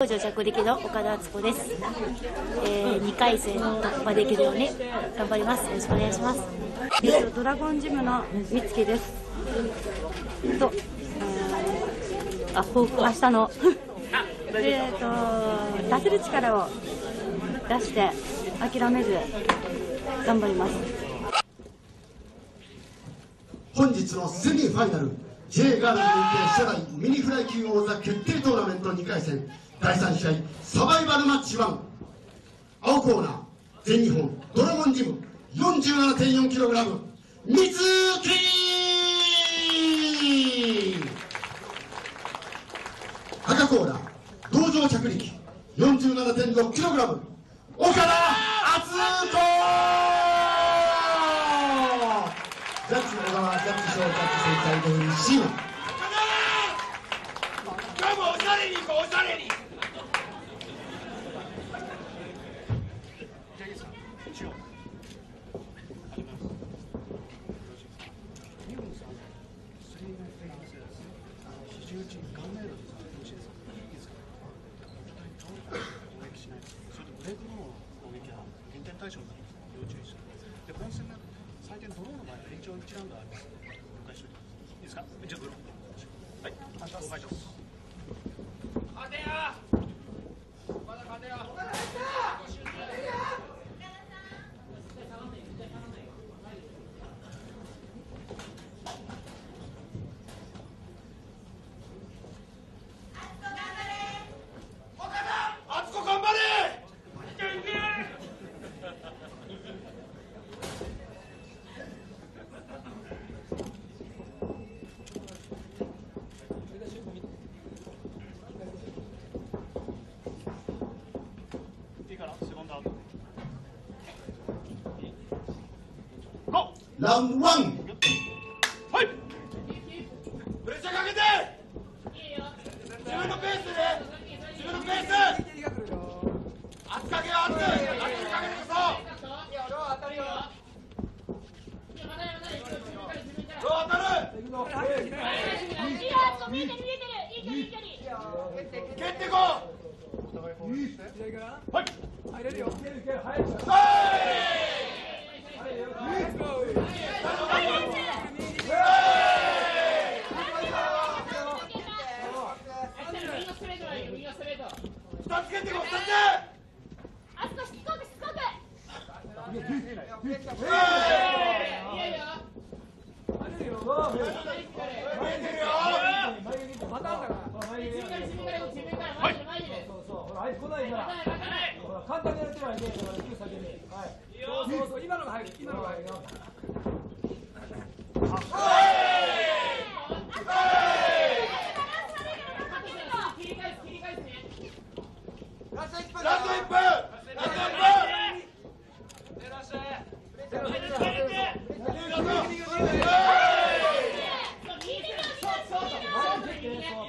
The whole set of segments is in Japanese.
工場着陸の岡田敦子です、えー、2回戦突破できるように頑張ります。よろしくお願いします。えっとドラゴンジムの美月です。と、えー、あ明日の。えっと出せる力を出して諦めず頑張ります。本日のセミファイナル J ガールズ認定初代ミニフライ級王座決定トーナメント2回戦第3試合サバイバルマッチ1青コーナー全日本ドラゴンジム 47.4kg 水木赤コーナー道場着陸 47.6kg 岡田川ジャッジ賞ジャッジ正解通り C 今日もおしゃれに行こうおしゃれに対象になります要注意してくださいで本戦の採点ドローの場合は延長1ラウンドありますので了解しておいてくださいいいですか？じゃあドローはい。反対お願いします勝てよまだ勝てよ岡田敦子頑張れいけいけいいかなセコンドアウトラウンド1はい。プレッシャーかけて。自分のペースで。ね自分のペース。圧かけよ圧。圧かけてくぞ。どう当たる蹴ってこお互いフォールしてはい二つ蹴ってこ二つ見えてるよはい、来ないから。ほら、簡単にやってないで、ほら、行く先に。はい。そうそうそう、今のが入る、今のが入るよ。ラスト1分ラスト1分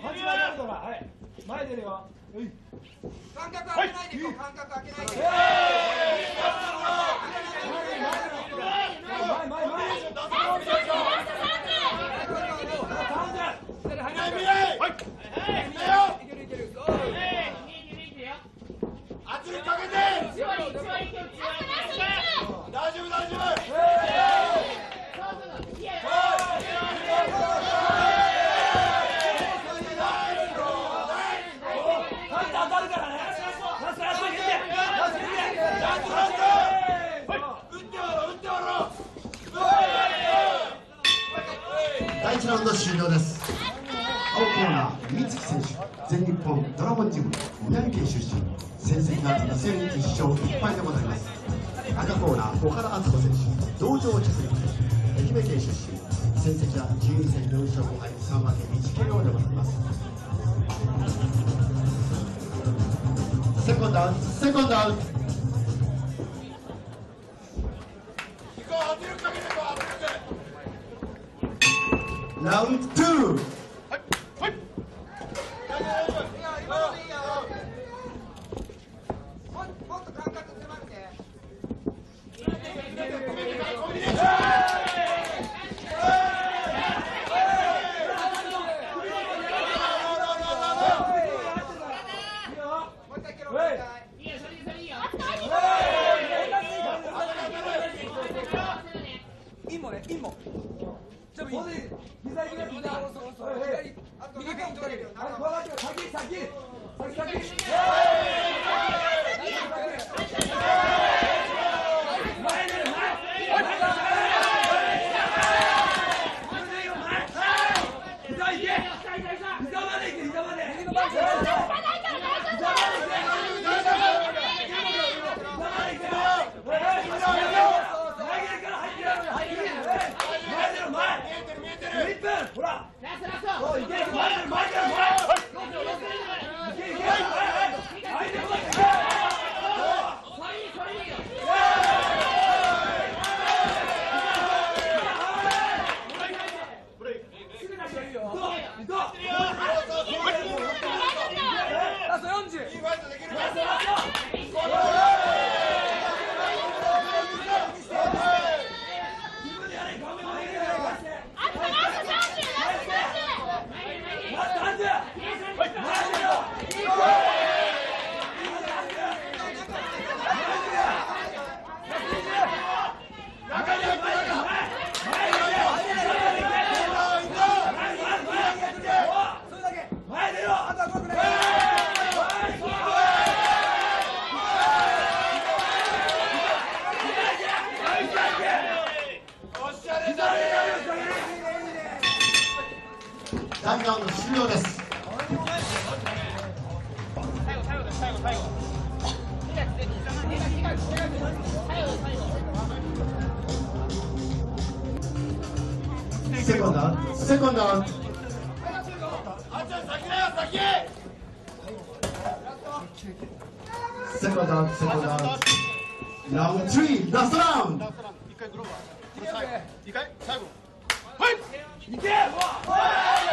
パチ前やるから、はい。前出るよ。感覚。開けないでいこう間隔開けないで、前。未来はい圧力かけて大丈夫大丈夫当たるからね。ラスト、ラスト、いけて。ラスト、いけて。ラスト、ラスト。打ってやろう打ってやろう第1ラウンド終了です。青コーナー三月選手全日本ドラゴンジム宮城県出身戦績が2戦1勝1敗でございます。赤コーナー岡田敦子選手道場着陸愛媛県出身戦績は12戦4勝5敗3分け1 k o でございますセコンドアウト。セコンド力ラウ第2ラウンド終了です。セコンドセコンドあちゃん先だよ先セコンドセコンドラウンド3ラストラウンド。一回グローバーこれ最後。一回最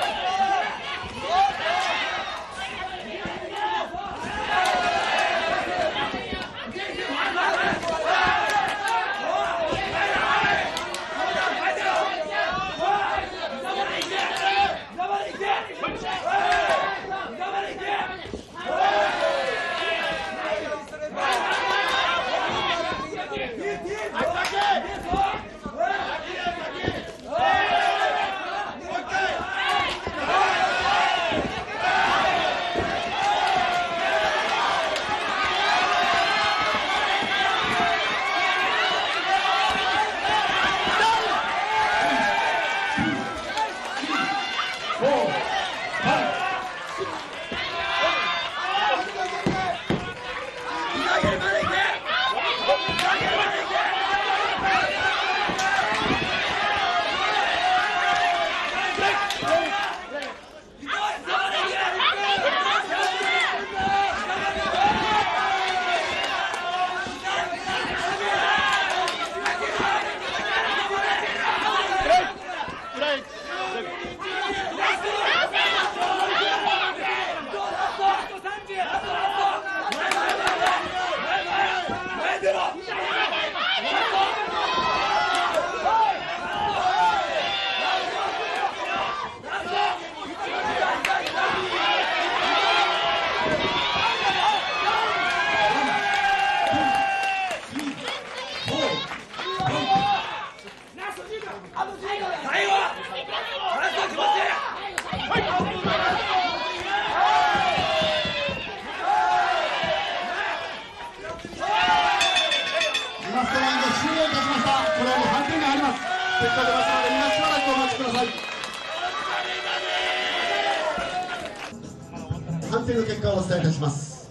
判定の結果をお伝えいたします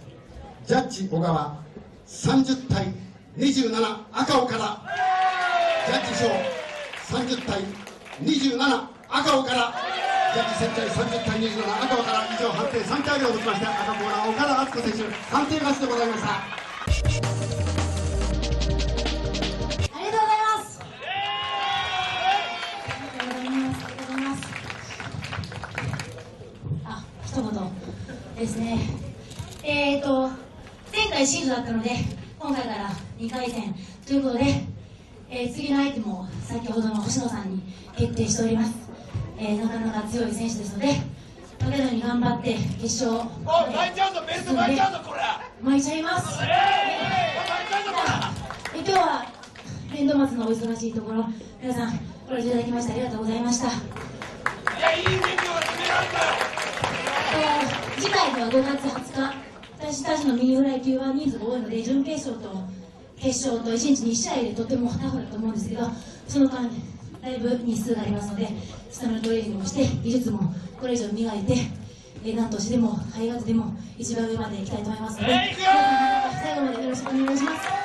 ジャッジ小川30対27赤岡田ジャッジ賞30対27赤岡田ジャッジ戦隊30対27赤岡田以上判定3回目をもちまして赤コーナー岡田敦子選手判定勝ちでございましたありがとうございます。ありがとうございます。ありがとうございます。あ、一言ですね。えっ、ー、と、前回シードだったので、今回から2回戦ということで、えー次の相手も先ほどの星野さんに決定しております。えーなかなか強い選手ですので、負けないように頑張って決勝おい巻いちゃうぞベルト巻いちゃうぞこれ巻いちゃいます。巻いちゃうぞこれえ今日は年度末のお忙しいところ皆さんご来場いただきましてありがとうございました、いやいい準備を決められたよえー次回では5月20日私たちのミニフライ級は人数が多いので準決勝と決勝と1日2試合でとてもタフだと思うんですけどその間だいぶ日数がありますのでスタミナトレーニングをして技術もこれ以上磨いてえー何としてでもハイガートでも一番上まで行きたいと思いますので皆さん最後までよろしくお願いします